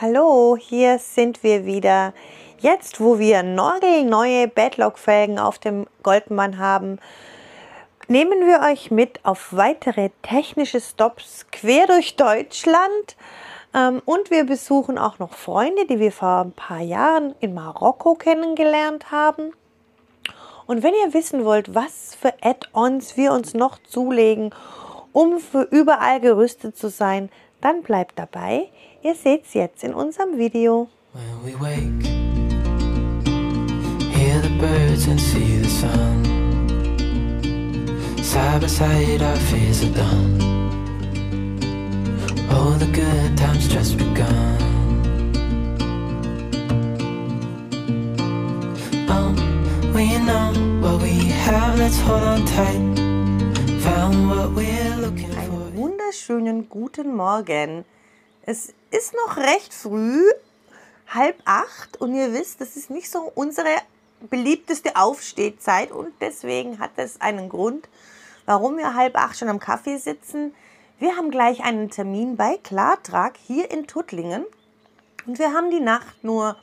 Hallo, hier sind wir wieder. Jetzt, wo wir neue Badlock-Felgen auf dem Goldmann haben, nehmen wir euch mit auf weitere technische Stops quer durch Deutschland. Ähm, und wir besuchen auch noch Freunde, die wir vor ein paar Jahren in Marokko kennengelernt haben. Und wenn ihr wissen wollt, was für Add-ons wir uns noch zulegen, um für überall gerüstet zu sein, dann bleibt dabei. Ihr seht es jetzt in unserem Video. When we wake, hear the birds and see the sun. Side by side our fears are done. Oh, the good times just begun. Oh, we know what we have, let's hold on tight. Found what we're looking for wunderschönen guten Morgen. Es ist noch recht früh, halb acht, und ihr wisst, das ist nicht so unsere beliebteste Aufstehzeit und deswegen hat es einen Grund, warum wir halb acht schon am Kaffee sitzen. Wir haben gleich einen Termin bei Klartrag hier in Tuttlingen und wir haben die Nacht nur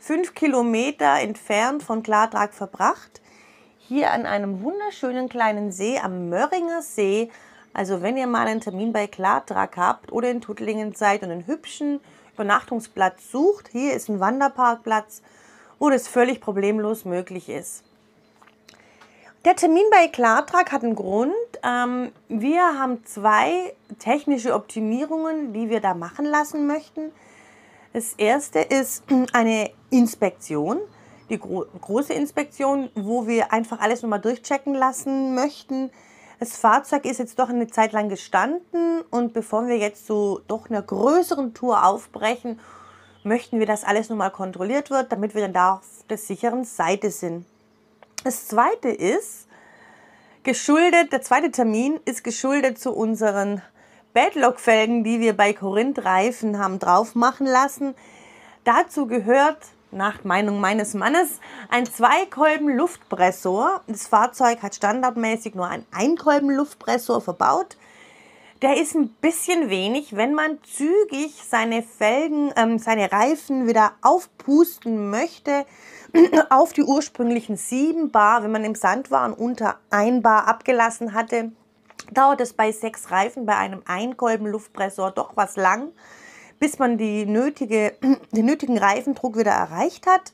fünf Kilometer entfernt von Klartrag verbracht. Hier an einem wunderschönen kleinen See am Mörringer See also wenn ihr mal einen Termin bei Klartrag habt oder in Tuttlingen seid und einen hübschen Übernachtungsplatz sucht, hier ist ein Wanderparkplatz, wo das völlig problemlos möglich ist. Der Termin bei Klartrag hat einen Grund. Ähm, wir haben zwei technische Optimierungen, die wir da machen lassen möchten. Das erste ist eine Inspektion, die gro große Inspektion, wo wir einfach alles nochmal durchchecken lassen möchten, das Fahrzeug ist jetzt doch eine Zeit lang gestanden und bevor wir jetzt so doch einer größeren Tour aufbrechen, möchten wir, dass alles nochmal kontrolliert wird, damit wir dann da auf der sicheren Seite sind. Das zweite ist geschuldet, der zweite Termin ist geschuldet zu unseren Badlock-Felgen, die wir bei Korinth Reifen haben drauf machen lassen. Dazu gehört nach Meinung meines Mannes ein Zweikolben-Luftpressor. Das Fahrzeug hat standardmäßig nur einen Einkolben-Luftpressor verbaut. Der ist ein bisschen wenig, wenn man zügig seine Felgen, ähm, seine Reifen wieder aufpusten möchte auf die ursprünglichen 7 Bar, wenn man im Sand war und unter 1 Bar abgelassen hatte, dauert es bei sechs Reifen bei einem Einkolben-Luftpressor doch was lang bis man die nötige, den nötigen Reifendruck wieder erreicht hat.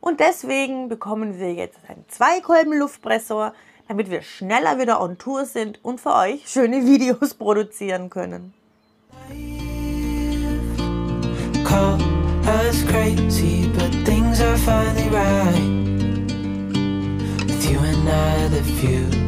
Und deswegen bekommen wir jetzt einen Zweikolben-Luftpressor, damit wir schneller wieder on Tour sind und für euch schöne Videos produzieren können. Call us crazy, but things are finally right. With you and I, the future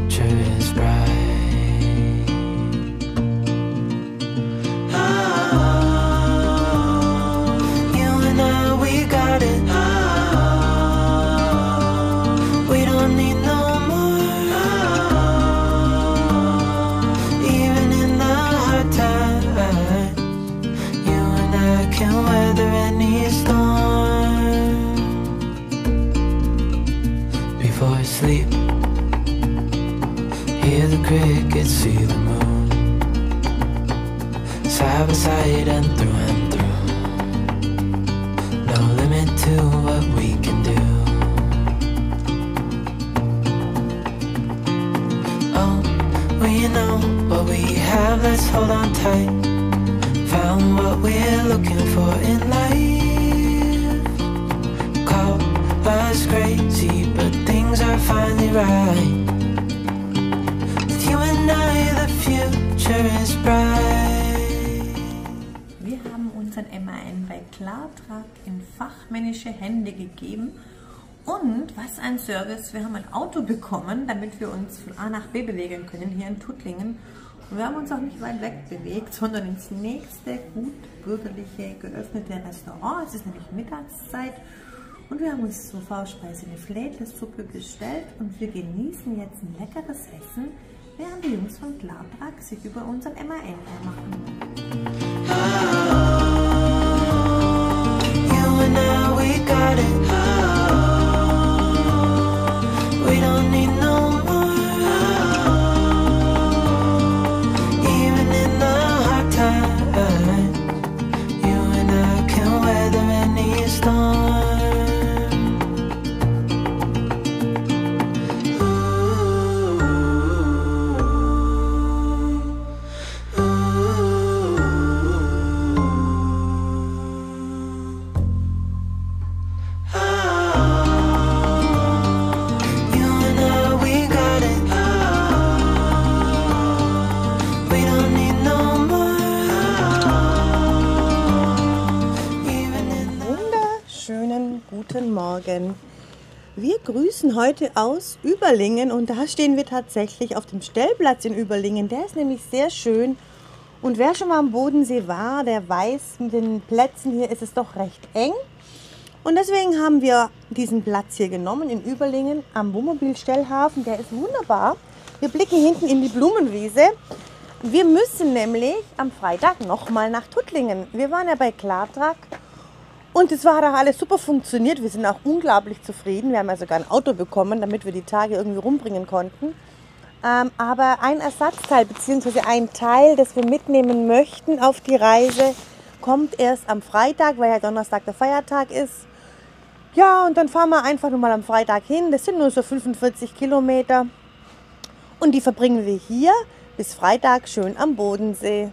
Wir haben unseren MAN bei Klartrag in fachmännische Hände gegeben. Und was ein Service, wir haben ein Auto bekommen, damit wir uns von A nach B bewegen können, hier in Tuttlingen. Und wir haben uns auch nicht weit weg bewegt, sondern ins nächste gut bürgerliche, geöffnete Restaurant. Es ist nämlich Mittagszeit. Und wir haben uns zur Vorspeise eine Flädlesuppe bestellt und wir genießen jetzt ein leckeres Essen während die Jungs von Klartrag sich über unseren MAN hermachen. Morgen. Wir grüßen heute aus Überlingen und da stehen wir tatsächlich auf dem Stellplatz in Überlingen. Der ist nämlich sehr schön und wer schon mal am Bodensee war, der weiß, mit den Plätzen hier ist es doch recht eng. Und deswegen haben wir diesen Platz hier genommen in Überlingen am Wohnmobilstellhafen. Der ist wunderbar. Wir blicken hinten in die Blumenwiese. Wir müssen nämlich am Freitag nochmal nach Tuttlingen. Wir waren ja bei Klartrak und es hat auch alles super funktioniert. Wir sind auch unglaublich zufrieden. Wir haben ja sogar ein Auto bekommen, damit wir die Tage irgendwie rumbringen konnten. Ähm, aber ein Ersatzteil bzw. ein Teil, das wir mitnehmen möchten auf die Reise, kommt erst am Freitag, weil ja Donnerstag der Feiertag ist. Ja, und dann fahren wir einfach nur mal am Freitag hin. Das sind nur so 45 Kilometer. Und die verbringen wir hier bis Freitag schön am Bodensee.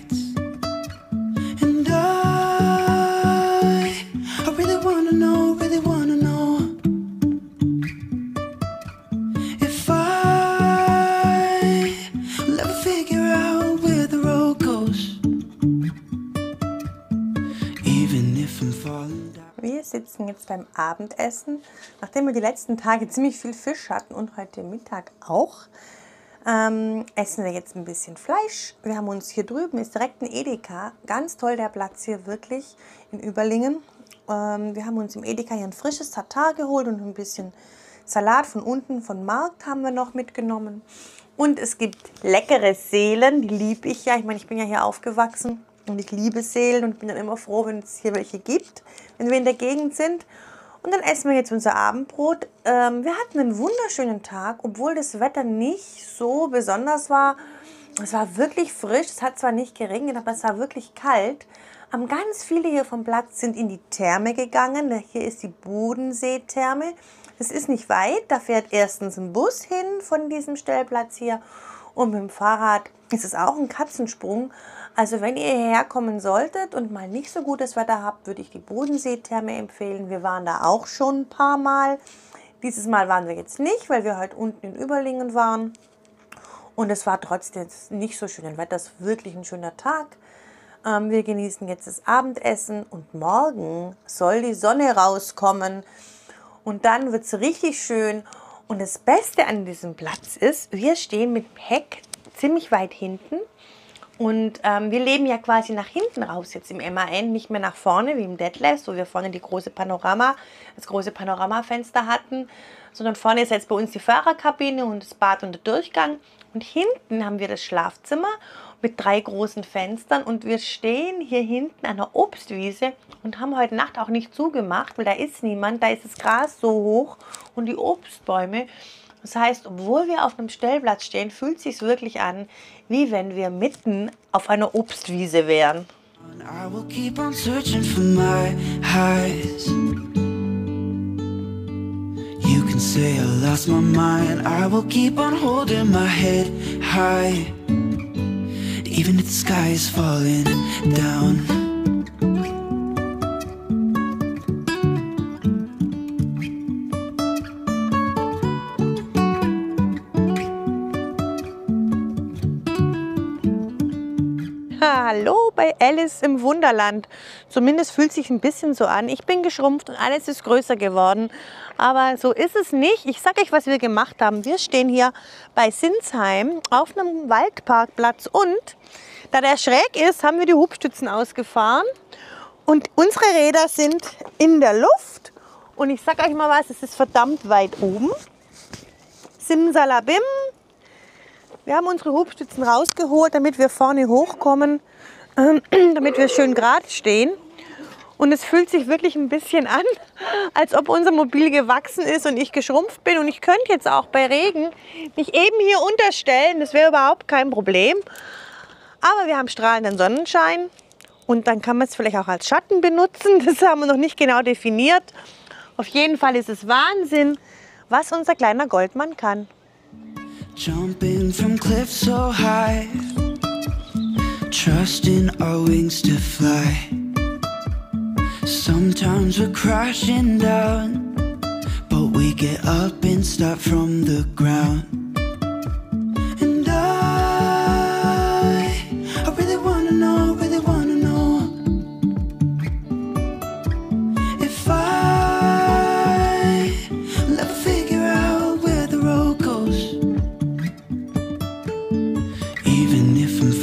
Beim Abendessen, nachdem wir die letzten Tage ziemlich viel Fisch hatten und heute Mittag auch ähm, essen wir jetzt ein bisschen Fleisch. Wir haben uns hier drüben, ist direkt ein Edeka. Ganz toll der Platz hier wirklich in Überlingen. Ähm, wir haben uns im Edeka hier ein frisches Tatar geholt und ein bisschen Salat von unten von Markt haben wir noch mitgenommen. Und es gibt leckere Seelen, die liebe ich ja. Ich meine, ich bin ja hier aufgewachsen und ich liebe Seelen und bin dann immer froh, wenn es hier welche gibt, wenn wir in der Gegend sind. Und dann essen wir jetzt unser Abendbrot. Ähm, wir hatten einen wunderschönen Tag, obwohl das Wetter nicht so besonders war. Es war wirklich frisch, es hat zwar nicht geregnet, aber es war wirklich kalt. Ähm, ganz viele hier vom Platz sind in die Therme gegangen. Hier ist die Bodensee-Therme. Es ist nicht weit, da fährt erstens ein Bus hin von diesem Stellplatz hier und mit dem Fahrrad ist es auch ein Katzensprung. Also wenn ihr hierher kommen solltet und mal nicht so gutes Wetter habt, würde ich die Bodensee-Therme empfehlen. Wir waren da auch schon ein paar Mal. Dieses Mal waren wir jetzt nicht, weil wir heute unten in Überlingen waren. Und es war trotzdem nicht so schön Wetter. Ist wirklich ein schöner Tag. Ähm, wir genießen jetzt das Abendessen und morgen soll die Sonne rauskommen. Und dann wird es richtig schön. Und das Beste an diesem Platz ist, wir stehen mit dem Heck ziemlich weit hinten. Und ähm, wir leben ja quasi nach hinten raus jetzt im MAN, nicht mehr nach vorne wie im Deadlift, wo wir vorne die große Panorama, das große Panoramafenster hatten, sondern vorne ist jetzt bei uns die Fahrerkabine und das Bad und der Durchgang. Und hinten haben wir das Schlafzimmer mit drei großen Fenstern und wir stehen hier hinten an der Obstwiese und haben heute Nacht auch nicht zugemacht, weil da ist niemand, da ist das Gras so hoch und die Obstbäume. Das heißt, obwohl wir auf einem Stellplatz stehen, fühlt es sich wirklich an, wie wenn wir mitten auf einer Obstwiese wären. Say I lost my mind. I will keep on holding my head high. Even if the sky is falling down. Alice im Wunderland. Zumindest fühlt sich ein bisschen so an. Ich bin geschrumpft und alles ist größer geworden. Aber so ist es nicht. Ich sage euch, was wir gemacht haben. Wir stehen hier bei Sinsheim auf einem Waldparkplatz und da der schräg ist, haben wir die Hubstützen ausgefahren. Und unsere Räder sind in der Luft. Und ich sage euch mal was, es ist verdammt weit oben. Simsalabim, wir haben unsere Hubstützen rausgeholt, damit wir vorne hochkommen, damit wir schön gerade stehen. Und es fühlt sich wirklich ein bisschen an, als ob unser Mobil gewachsen ist und ich geschrumpft bin. Und ich könnte jetzt auch bei Regen mich eben hier unterstellen. Das wäre überhaupt kein Problem. Aber wir haben strahlenden Sonnenschein. Und dann kann man es vielleicht auch als Schatten benutzen. Das haben wir noch nicht genau definiert. Auf jeden Fall ist es Wahnsinn, was unser kleiner Goldmann kann. Jumping from cliffs so high trusting our wings to fly. Sometimes we're crashing down, but we get up and start from the ground.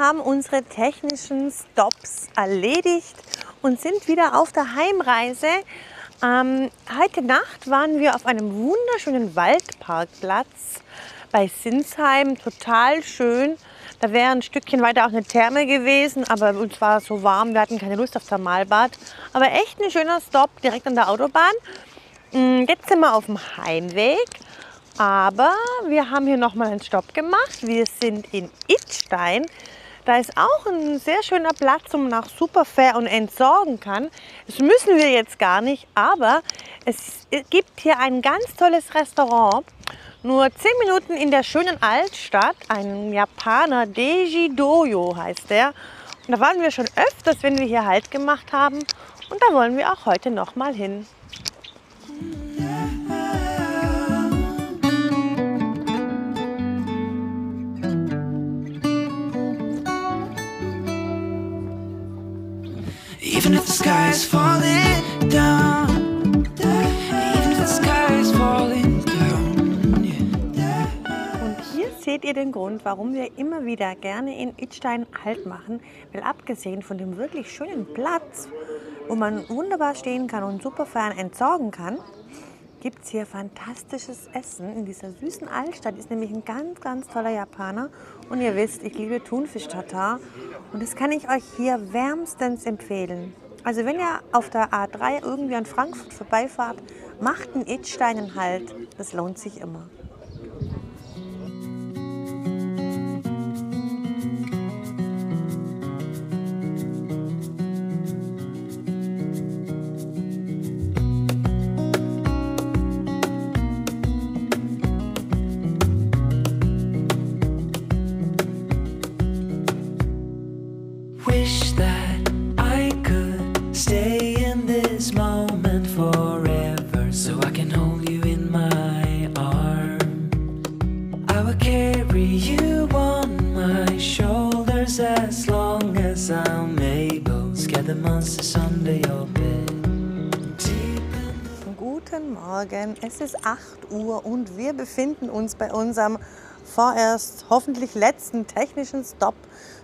haben unsere technischen Stops erledigt und sind wieder auf der Heimreise. Ähm, heute Nacht waren wir auf einem wunderschönen Waldparkplatz bei Sinsheim. Total schön. Da wäre ein Stückchen weiter auch eine Therme gewesen, aber uns war so warm, wir hatten keine Lust auf Thermalbad. Aber echt ein schöner Stop direkt an der Autobahn. Mm, jetzt sind wir auf dem Heimweg. Aber wir haben hier nochmal einen Stopp gemacht. Wir sind in Itstein. Da ist auch ein sehr schöner Platz, man nach Superfair und entsorgen kann. Das müssen wir jetzt gar nicht, aber es gibt hier ein ganz tolles Restaurant. Nur 10 Minuten in der schönen Altstadt, ein Japaner, Deji Doyo heißt der. Und da waren wir schon öfters, wenn wir hier Halt gemacht haben. Und da wollen wir auch heute noch mal hin. Even if the sky is falling down Even if the sky is falling down Und hier seht ihr den Grund, warum wir immer wieder gerne in Itstein Halt machen. Weil abgesehen von dem wirklich schönen Platz, wo man wunderbar stehen kann und super fern entsorgen kann, gibt es hier fantastisches Essen in dieser süßen Altstadt. Ist nämlich ein ganz, ganz toller Japaner. Und ihr wisst, ich liebe Thunfisch-Tatar. Und das kann ich euch hier wärmstens empfehlen. Also wenn ihr auf der A3 irgendwie an Frankfurt vorbeifahrt, macht einen Itsteinen halt. Das lohnt sich immer. Guten Morgen, es ist 8 Uhr und wir befinden uns bei unserem vorerst hoffentlich letzten technischen Stop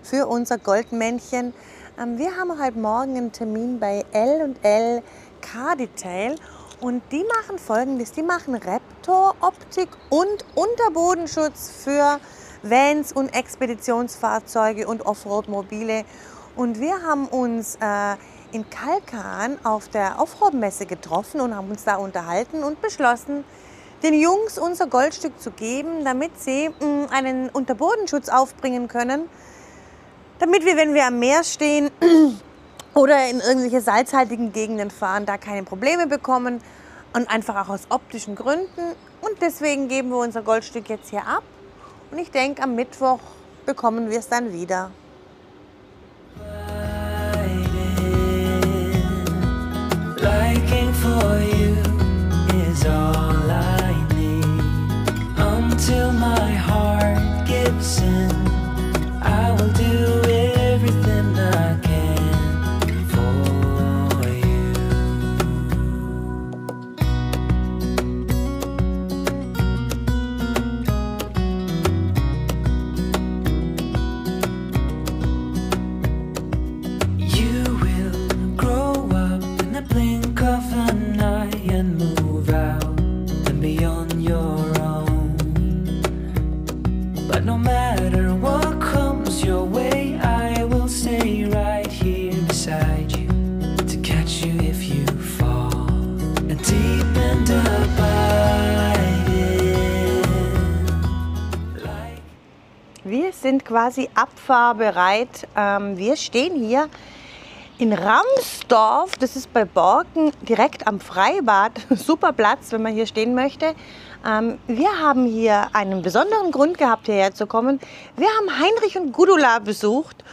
für unser Goldmännchen. Ähm, wir haben heute Morgen einen Termin bei L&L Car Detail und die machen folgendes, die machen Reptor, Optik und Unterbodenschutz für Vans und Expeditionsfahrzeuge und Offroad-Mobile. Und wir haben uns äh, in Kalkan auf der Offroad-Messe getroffen und haben uns da unterhalten und beschlossen, den Jungs unser Goldstück zu geben, damit sie mh, mm, einen Unterbodenschutz aufbringen können, damit wir, wenn wir am Meer stehen oder in irgendwelche salzhaltigen Gegenden fahren, da keine Probleme bekommen und einfach auch aus optischen Gründen. Und deswegen geben wir unser Goldstück jetzt hier ab. Und ich denke, am Mittwoch bekommen wir es dann wieder. For you is all quasi abfahrbereit. Ähm, wir stehen hier in Ramsdorf, das ist bei Borken, direkt am Freibad. Super Platz, wenn man hier stehen möchte. Ähm, wir haben hier einen besonderen Grund gehabt, hierher zu kommen. Wir haben Heinrich und Gudula besucht.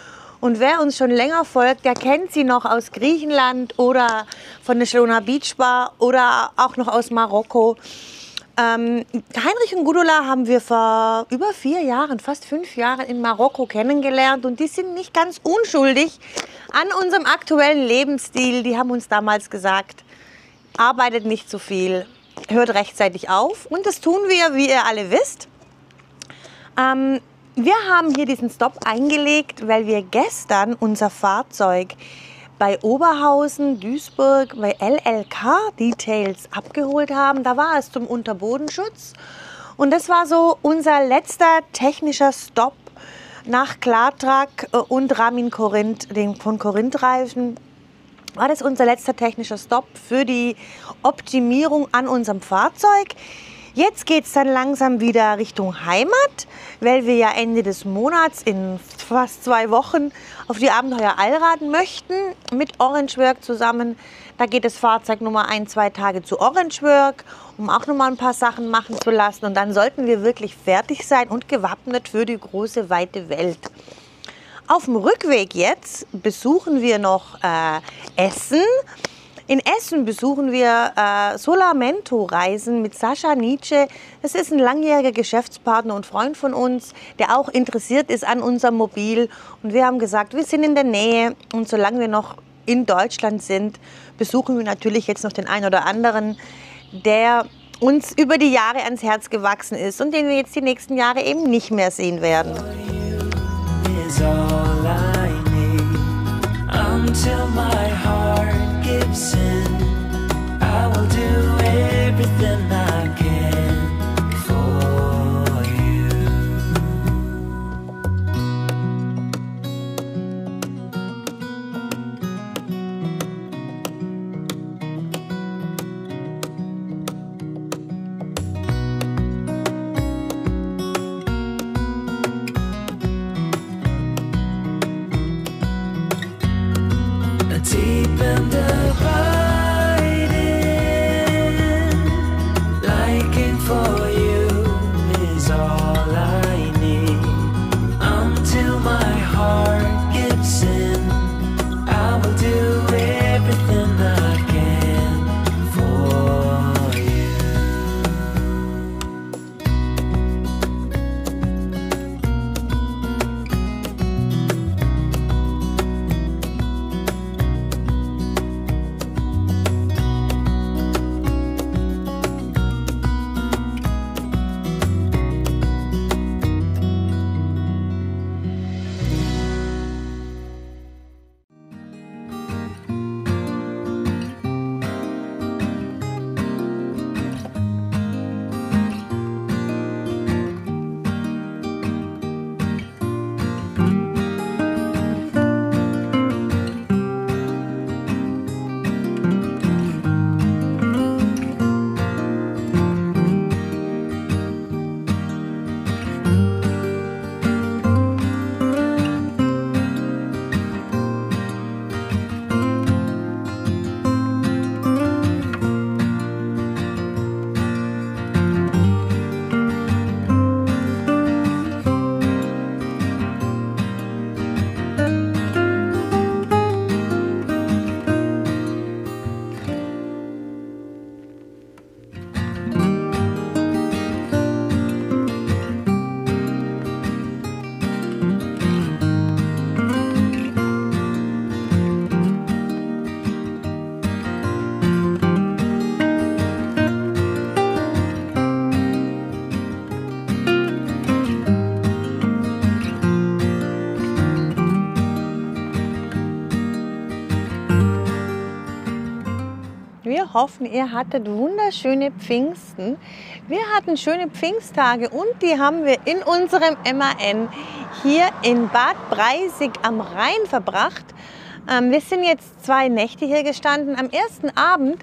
Und wer uns schon länger folgt, der kennt sie noch aus Griechenland oder von der Schlona Beach Bar oder auch noch aus Marokko. Ähm, Heinrich und Gudula haben wir vor über vier Jahren, fast fünf Jahren in Marokko kennengelernt und die sind nicht ganz unschuldig an unserem aktuellen Lebensstil. Die haben uns damals gesagt, arbeitet nicht zu viel, hört rechtzeitig auf und das tun wir, wie ihr alle wisst. Ähm, wir haben hier diesen Stop eingelegt, weil wir gestern unser Fahrzeug bei Oberhausen, Duisburg, bei LLK Details abgeholt haben. Da war es zum Unterbodenschutz. Und das war so unser letzter technischer Stop nach Klartrak äh, und Ramin Korinth, den von Korinth Reifen. War das unser letzter technischer Stop für die Optimierung an unserem Fahrzeug? Jetzt geht es dann langsam wieder Richtung Heimat, weil wir ja Ende des Monats in fast zwei Wochen auf die Abenteuer Allrad möchten mit Orangework zusammen. Da geht das Fahrzeug Nummer ein, zwei Tage zu Orangework, um auch noch mal ein paar Sachen machen zu lassen. Und dann sollten wir wirklich fertig sein und gewappnet für die große, weite Welt. Auf dem Rückweg jetzt besuchen wir noch äh, Essen. In Essen besuchen wir äh, Solamento-Reisen mit Sascha Nietzsche. Das ist ein langjähriger Geschäftspartner und Freund von uns, der auch interessiert ist an unserem Mobil. Und wir haben gesagt, wir sind in der Nähe und solange wir noch in Deutschland sind, besuchen wir natürlich jetzt noch den einen oder anderen, der uns über die Jahre ans Herz gewachsen ist und den wir jetzt die nächsten Jahre eben nicht mehr sehen werden. Until my heart I will do everything I hoffen, ihr hattet wunderschöne Pfingsten. Wir hatten schöne Pfingsttage und die haben wir in unserem MAN hier in Bad Breisig am Rhein verbracht. Ähm, wir sind jetzt zwei Nächte hier gestanden. Am ersten Abend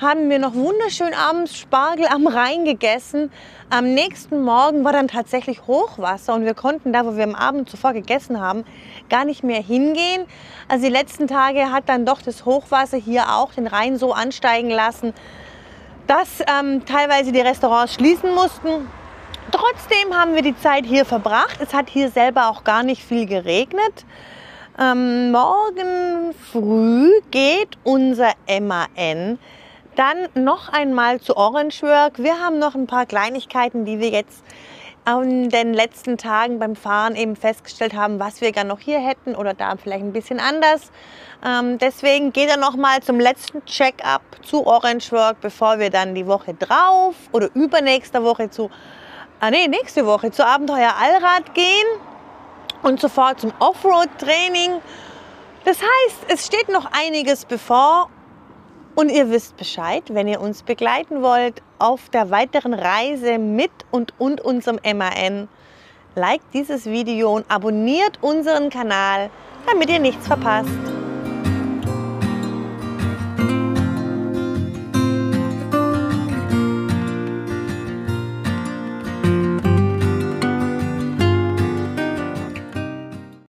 haben wir noch wunderschön abends Spargel am Rhein gegessen. Am nächsten Morgen war dann tatsächlich Hochwasser und wir konnten da, wo wir am Abend zuvor gegessen haben, gar nicht mehr hingehen. Also die letzten Tage hat dann doch das Hochwasser hier auch den Rhein so ansteigen lassen, dass ähm, teilweise die Restaurants schließen mussten. Trotzdem haben wir die Zeit hier verbracht. Es hat hier selber auch gar nicht viel geregnet. Ähm, morgen früh geht unser MAN dann noch einmal zu Orangework. Wir haben noch ein paar Kleinigkeiten, die wir jetzt in den letzten Tagen beim Fahren eben festgestellt haben, was wir gerne noch hier hätten oder da vielleicht ein bisschen anders. Ähm, deswegen geht er noch mal zum letzten Check-up zu Orangework, bevor wir dann die Woche drauf oder übernächste Woche zu, ah nee, nächste Woche zu Abenteuer Allrad gehen und sofort zum Offroad-Training. Das heißt, es steht noch einiges bevor und ihr wisst Bescheid, wenn ihr uns begleiten wollt auf der weiteren Reise mit und und unserem MAN. Liked dieses Video und abonniert unseren Kanal, damit ihr nichts verpasst.